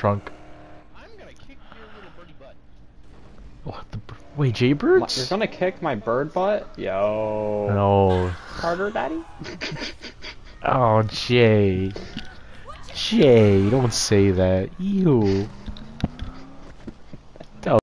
trunk. I'm gonna kick your little birdie butt. What the? Wait, Jaybirds? You're gonna kick my bird butt? Yo. No. Carter daddy? Oh, Jay. Jay, don't say that. Ew.